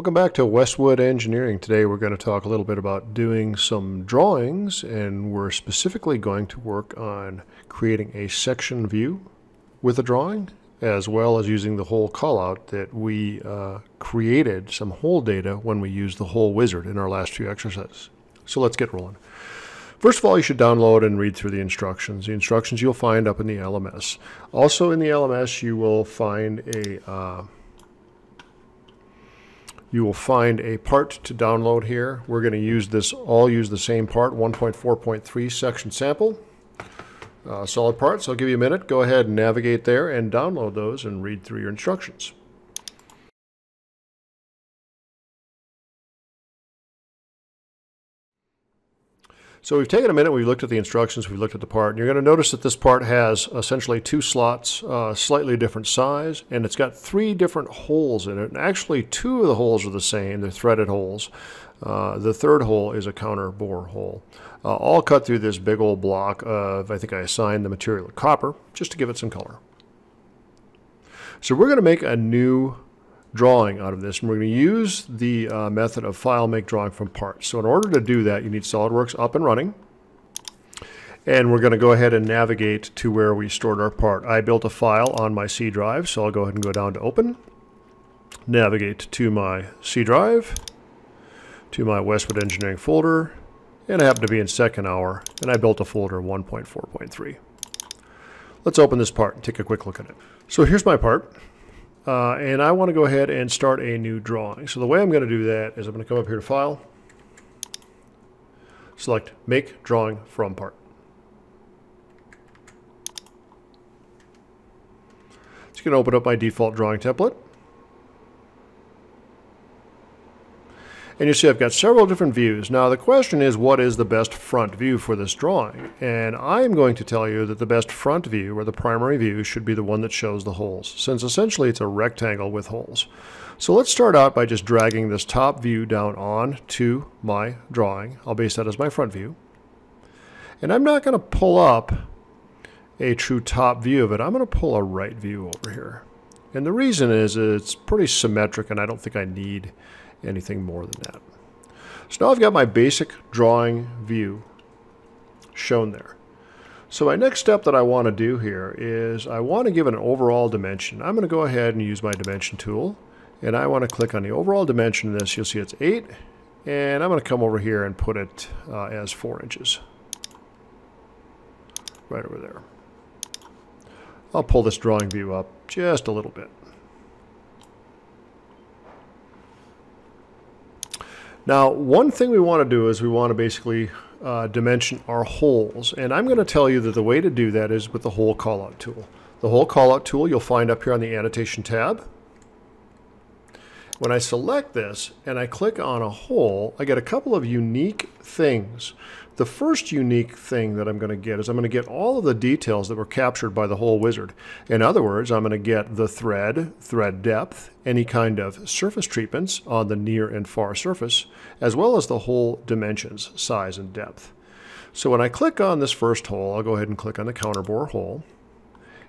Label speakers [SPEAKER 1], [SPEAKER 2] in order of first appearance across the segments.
[SPEAKER 1] Welcome back to Westwood Engineering. Today we're going to talk a little bit about doing some drawings and we're specifically going to work on creating a section view with a drawing as well as using the hole callout that we uh, created some hole data when we used the hole wizard in our last few exercises. So let's get rolling. First of all, you should download and read through the instructions. The instructions you'll find up in the LMS. Also in the LMS, you will find a uh, you will find a part to download here. We're going to use this, all use the same part, 1.4.3 section sample. Uh, solid parts. I'll give you a minute. Go ahead and navigate there and download those and read through your instructions. So we've taken a minute, we've looked at the instructions, we've looked at the part, and you're going to notice that this part has essentially two slots, uh, slightly different size, and it's got three different holes in it. And actually, two of the holes are the same, they're threaded holes. Uh, the third hole is a counter bore hole. Uh, all cut through this big old block of, I think I assigned the material copper, just to give it some color. So we're going to make a new drawing out of this. And we're going to use the uh, method of file make drawing from parts. So in order to do that, you need SOLIDWORKS up and running. And we're going to go ahead and navigate to where we stored our part. I built a file on my C drive, so I'll go ahead and go down to Open, navigate to my C drive, to my Westwood Engineering folder, and I happen to be in second hour, and I built a folder 1.4.3. Let's open this part and take a quick look at it. So here's my part. Uh, and I want to go ahead and start a new drawing. So the way I'm going to do that is I'm going to come up here to File, select Make Drawing From Part. It's going to open up my default drawing template. And you see I've got several different views. Now the question is what is the best front view for this drawing? And I'm going to tell you that the best front view or the primary view should be the one that shows the holes since essentially it's a rectangle with holes. So let's start out by just dragging this top view down on to my drawing. I'll base that as my front view. And I'm not going to pull up a true top view of it. I'm going to pull a right view over here. And the reason is it's pretty symmetric and I don't think I need anything more than that. So now I've got my basic drawing view shown there. So my next step that I want to do here is I want to give it an overall dimension. I'm going to go ahead and use my dimension tool and I want to click on the overall dimension of this. You'll see it's 8 and I'm going to come over here and put it uh, as 4 inches. Right over there. I'll pull this drawing view up just a little bit. Now, one thing we want to do is we want to basically uh, dimension our holes. And I'm going to tell you that the way to do that is with the hole callout tool. The hole callout tool you'll find up here on the annotation tab. When I select this and I click on a hole, I get a couple of unique things. The first unique thing that I'm going to get is I'm going to get all of the details that were captured by the hole wizard. In other words, I'm going to get the thread, thread depth, any kind of surface treatments on the near and far surface, as well as the hole dimensions, size and depth. So when I click on this first hole, I'll go ahead and click on the counterbore hole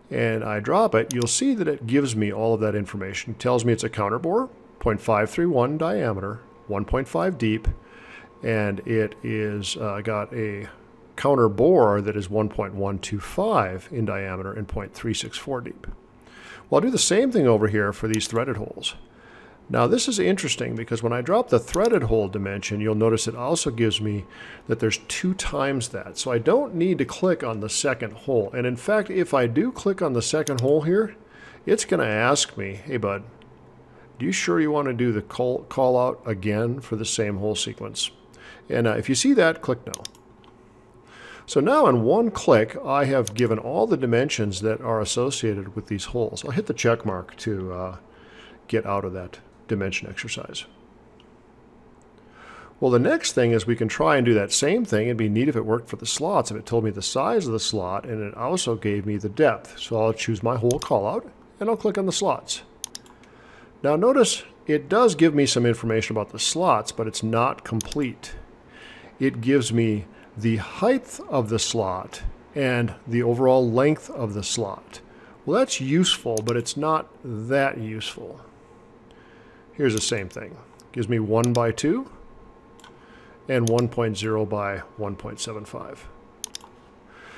[SPEAKER 1] and I drop it, you'll see that it gives me all of that information. It tells me it's a counterbore, 0.531 diameter, 1.5 deep, and it is uh, got a counter bore that is 1.125 in diameter and 0.364 deep. Well, I'll do the same thing over here for these threaded holes. Now this is interesting because when I drop the threaded hole dimension, you'll notice it also gives me that there's two times that. So I don't need to click on the second hole. And in fact, if I do click on the second hole here, it's going to ask me, hey bud, do you sure you want to do the call, call out again for the same hole sequence? And uh, if you see that, click no. So now in one click, I have given all the dimensions that are associated with these holes. I'll hit the check mark to uh, get out of that dimension exercise. Well, the next thing is we can try and do that same thing. It'd be neat if it worked for the slots, if it told me the size of the slot, and it also gave me the depth. So I'll choose my hole callout, and I'll click on the slots. Now notice it does give me some information about the slots, but it's not complete it gives me the height of the slot and the overall length of the slot. Well, that's useful, but it's not that useful. Here's the same thing. gives me 1 by 2 and 1.0 by 1.75.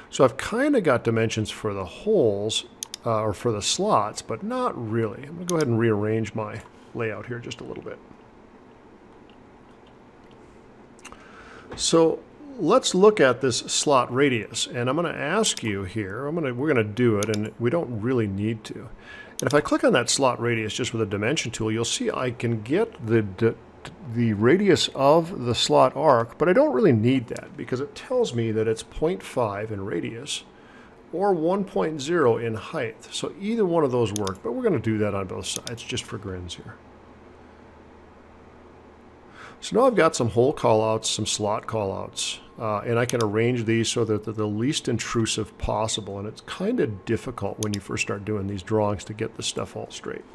[SPEAKER 1] So I've kind of got dimensions for the holes, uh, or for the slots, but not really. I'm going to go ahead and rearrange my layout here just a little bit. So let's look at this slot radius, and I'm going to ask you here, I'm going to, we're going to do it, and we don't really need to. And if I click on that slot radius just with a dimension tool, you'll see I can get the the radius of the slot arc, but I don't really need that because it tells me that it's 0.5 in radius or 1.0 in height. So either one of those work, but we're going to do that on both sides just for grins here. So now I've got some hole callouts, some slot callouts, uh, and I can arrange these so that they're the least intrusive possible. And it's kind of difficult when you first start doing these drawings to get the stuff all straight.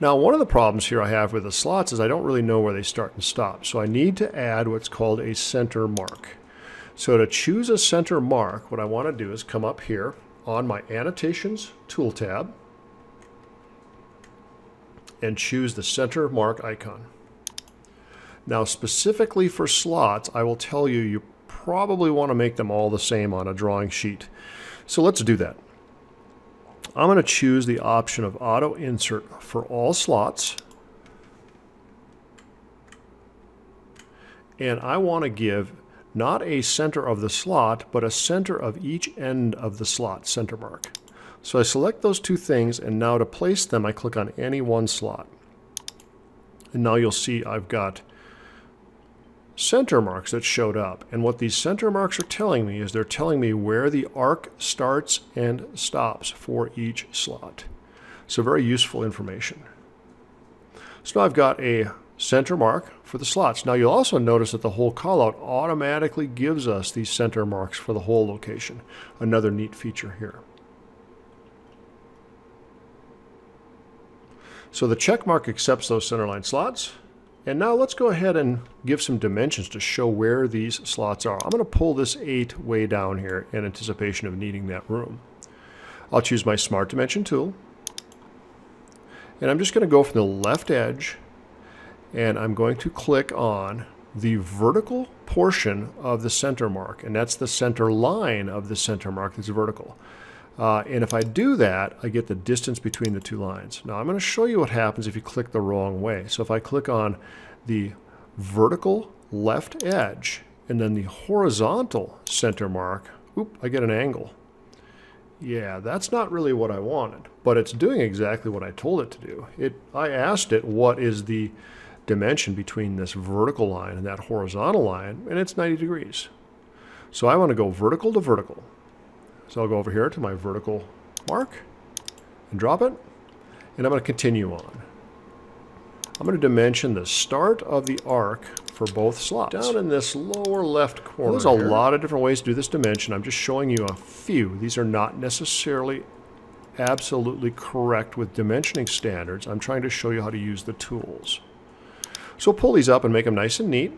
[SPEAKER 1] Now, one of the problems here I have with the slots is I don't really know where they start and stop. So I need to add what's called a center mark. So to choose a center mark, what I want to do is come up here on my Annotations tool tab and choose the center mark icon. Now, specifically for slots, I will tell you, you probably want to make them all the same on a drawing sheet. So let's do that. I'm going to choose the option of auto insert for all slots. And I want to give not a center of the slot, but a center of each end of the slot center mark. So I select those two things, and now to place them, I click on any one slot. And now you'll see I've got center marks that showed up. And what these center marks are telling me is they're telling me where the arc starts and stops for each slot. So very useful information. So now I've got a center mark for the slots. Now you'll also notice that the hole callout automatically gives us these center marks for the hole location. Another neat feature here. So the check mark accepts those centerline slots. And now let's go ahead and give some dimensions to show where these slots are. I'm going to pull this 8 way down here in anticipation of needing that room. I'll choose my Smart Dimension tool. And I'm just going to go from the left edge and I'm going to click on the vertical portion of the center mark. And that's the center line of the center mark that's vertical. Uh, and if I do that, I get the distance between the two lines. Now I'm going to show you what happens if you click the wrong way. So if I click on the vertical left edge and then the horizontal center mark, oop, I get an angle. Yeah, that's not really what I wanted, but it's doing exactly what I told it to do. It, I asked it what is the dimension between this vertical line and that horizontal line, and it's 90 degrees. So I want to go vertical to vertical. So I'll go over here to my vertical mark and drop it. And I'm going to continue on. I'm going to dimension the start of the arc for both slots. Down in this lower left corner. There's a here. lot of different ways to do this dimension. I'm just showing you a few. These are not necessarily absolutely correct with dimensioning standards. I'm trying to show you how to use the tools. So we'll pull these up and make them nice and neat.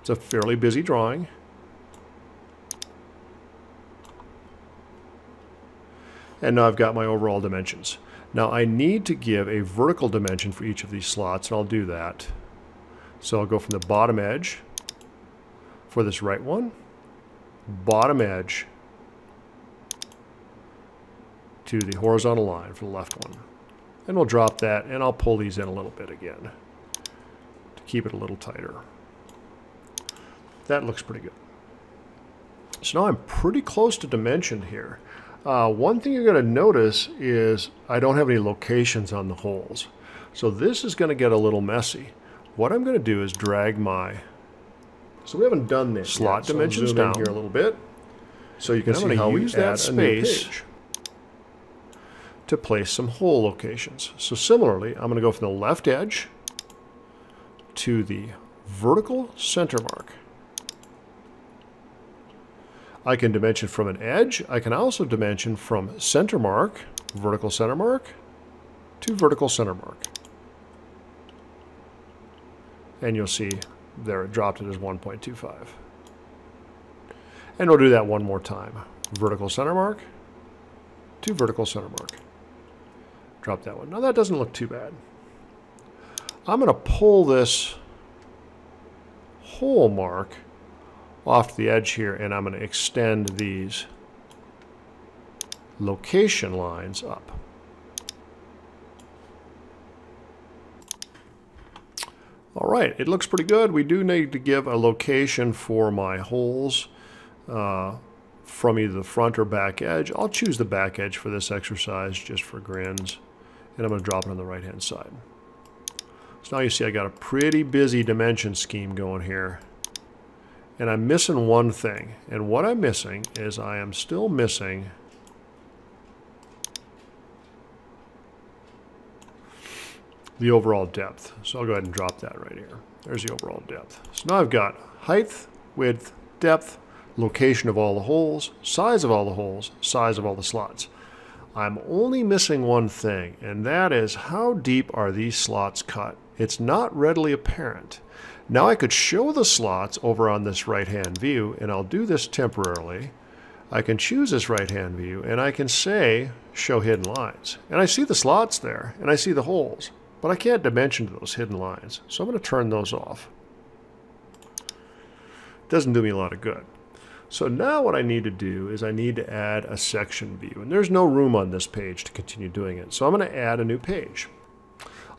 [SPEAKER 1] It's a fairly busy drawing. And now I've got my overall dimensions. Now I need to give a vertical dimension for each of these slots, and I'll do that. So I'll go from the bottom edge for this right one, bottom edge to the horizontal line for the left one. And we'll drop that, and I'll pull these in a little bit again keep it a little tighter. That looks pretty good. So now I'm pretty close to dimension here. Uh, one thing you're going to notice is I don't have any locations on the holes. So this is going to get a little messy. What I'm going to do is drag my
[SPEAKER 2] so we haven't done this
[SPEAKER 1] slot
[SPEAKER 2] yet,
[SPEAKER 1] dimensions
[SPEAKER 2] so
[SPEAKER 1] down
[SPEAKER 2] here a little bit.
[SPEAKER 1] So you can see how we use that space to place some hole locations. So similarly, I'm going to go from the left edge to the vertical center mark. I can dimension from an edge. I can also dimension from center mark, vertical center mark, to vertical center mark. And you'll see there it dropped it as 1.25. And we'll do that one more time. Vertical center mark to vertical center mark. Drop that one. Now that doesn't look too bad. I'm going to pull this hole mark off the edge here and I'm going to extend these location lines up. All right, it looks pretty good. We do need to give a location for my holes uh, from either the front or back edge. I'll choose the back edge for this exercise just for grins. And I'm going to drop it on the right hand side. So now you see I got a pretty busy dimension scheme going here. And I'm missing one thing. And what I'm missing is I am still missing the overall depth. So I'll go ahead and drop that right here. There's the overall depth. So now I've got height, width, depth, location of all the holes, size of all the holes, size of all the slots. I'm only missing one thing, and that is how deep are these slots cut? It's not readily apparent. Now I could show the slots over on this right-hand view, and I'll do this temporarily. I can choose this right-hand view, and I can say, show hidden lines. And I see the slots there, and I see the holes. But I can't dimension those hidden lines, so I'm going to turn those off. Doesn't do me a lot of good. So now what I need to do is I need to add a section view. And there's no room on this page to continue doing it. So I'm going to add a new page.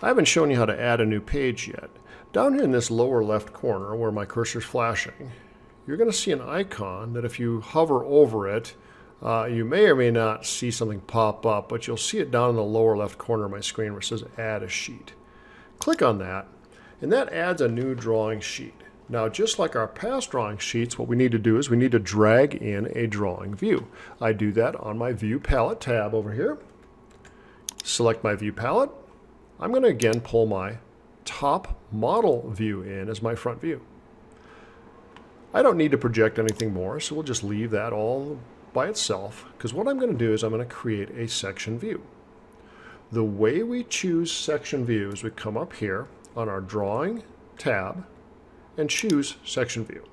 [SPEAKER 1] I haven't shown you how to add a new page yet. Down here in this lower left corner where my cursor is flashing, you're going to see an icon that if you hover over it, uh, you may or may not see something pop up, but you'll see it down in the lower left corner of my screen where it says Add a Sheet. Click on that, and that adds a new drawing sheet. Now, just like our past drawing sheets, what we need to do is we need to drag in a drawing view. I do that on my View Palette tab over here. Select my View Palette. I'm going to again pull my top model view in as my front view. I don't need to project anything more, so we'll just leave that all by itself because what I'm going to do is I'm going to create a section view. The way we choose section view is we come up here on our drawing tab and choose section view.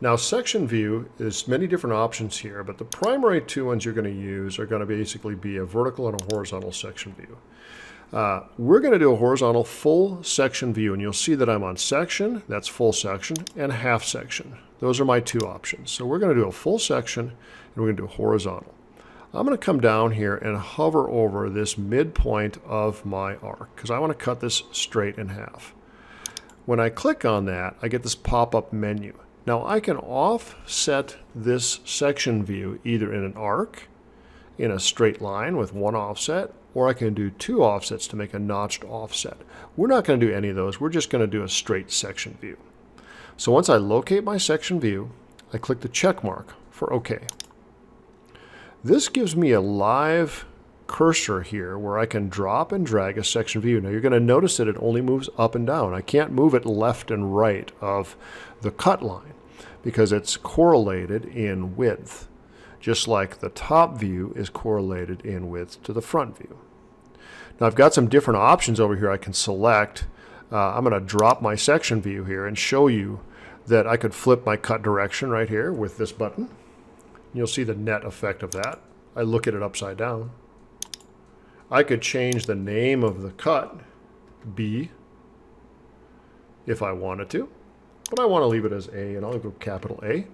[SPEAKER 1] Now section view is many different options here, but the primary two ones you're going to use are going to basically be a vertical and a horizontal section view. Uh, we're going to do a horizontal full section view, and you'll see that I'm on section, that's full section, and half section. Those are my two options. So we're going to do a full section, and we're going to do horizontal. I'm going to come down here and hover over this midpoint of my arc, because I want to cut this straight in half. When I click on that, I get this pop-up menu. Now I can offset this section view either in an arc, in a straight line with one offset, or I can do two offsets to make a notched offset. We're not going to do any of those. We're just going to do a straight section view. So once I locate my section view, I click the check mark for OK. This gives me a live cursor here where I can drop and drag a section view. Now you're going to notice that it only moves up and down. I can't move it left and right of the cut line because it's correlated in width, just like the top view is correlated in width to the front view. Now I've got some different options over here I can select. Uh, I'm going to drop my section view here and show you that I could flip my cut direction right here with this button. You'll see the net effect of that. I look at it upside down. I could change the name of the cut, B, if I wanted to, but I want to leave it as A, and I'll go capital A.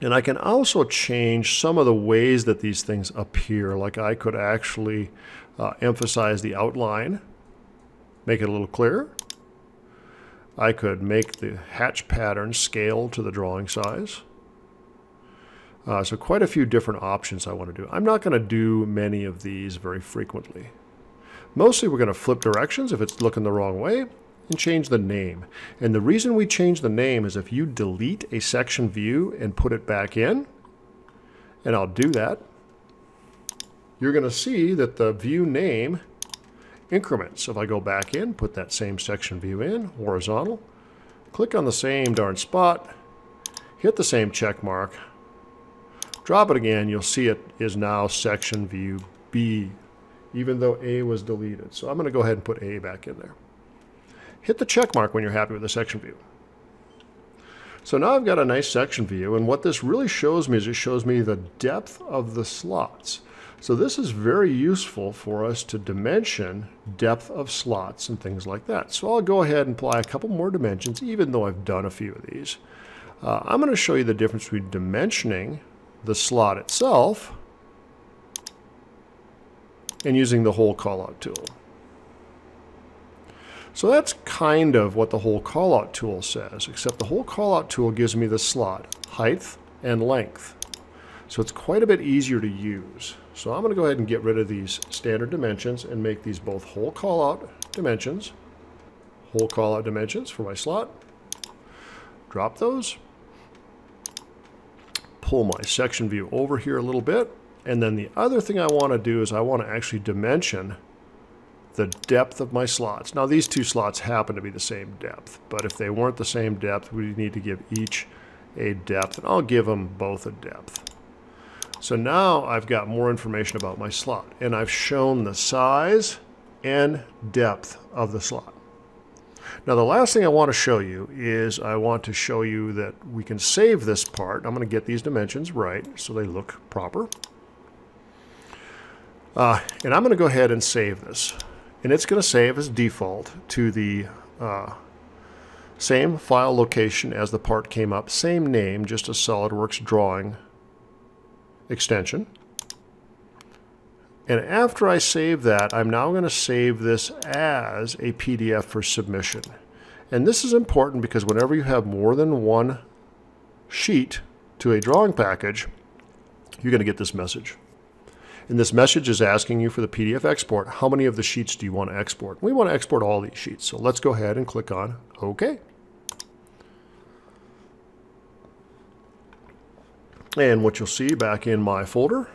[SPEAKER 1] And I can also change some of the ways that these things appear. Like I could actually uh, emphasize the outline, make it a little clearer. I could make the hatch pattern scale to the drawing size. Uh, so quite a few different options I want to do. I'm not going to do many of these very frequently. Mostly we're going to flip directions if it's looking the wrong way and change the name. And the reason we change the name is if you delete a section view and put it back in, and I'll do that, you're going to see that the view name increments. If I go back in, put that same section view in, horizontal, click on the same darn spot, hit the same check mark, drop it again, you'll see it is now section view B, even though A was deleted. So I'm going to go ahead and put A back in there hit the check mark when you're happy with the section view. So now I've got a nice section view, and what this really shows me is it shows me the depth of the slots. So this is very useful for us to dimension depth of slots and things like that. So I'll go ahead and apply a couple more dimensions, even though I've done a few of these. Uh, I'm going to show you the difference between dimensioning the slot itself and using the hole callout tool. So that's kind of what the hole callout tool says, except the hole callout tool gives me the slot height and length. So it's quite a bit easier to use. So I'm going to go ahead and get rid of these standard dimensions and make these both hole callout dimensions, hole callout dimensions for my slot. Drop those. Pull my section view over here a little bit. And then the other thing I want to do is I want to actually dimension the depth of my slots. Now these two slots happen to be the same depth, but if they weren't the same depth, we need to give each a depth, and I'll give them both a depth. So now I've got more information about my slot, and I've shown the size and depth of the slot. Now the last thing I want to show you is I want to show you that we can save this part. I'm going to get these dimensions right so they look proper. Uh, and I'm going to go ahead and save this and it's going to save as default to the uh, same file location as the part came up, same name, just a SOLIDWORKS drawing extension. And after I save that, I'm now going to save this as a PDF for submission. And this is important because whenever you have more than one sheet to a drawing package, you're going to get this message. And this message is asking you for the PDF export. How many of the sheets do you want to export? We want to export all these sheets. So let's go ahead and click on OK. And what you'll see back in my folder,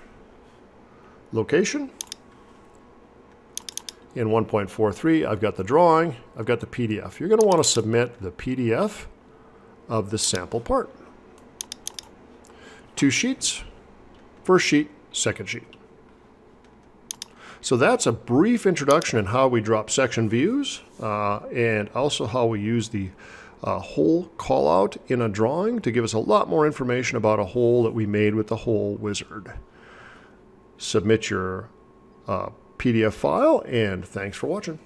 [SPEAKER 1] location, in 1.43, I've got the drawing, I've got the PDF. You're going to want to submit the PDF of the sample part. Two sheets, first sheet, second sheet. So that's a brief introduction in how we drop section views uh, and also how we use the uh, hole callout in a drawing to give us a lot more information about a hole that we made with the hole wizard. Submit your uh, PDF file and thanks for watching.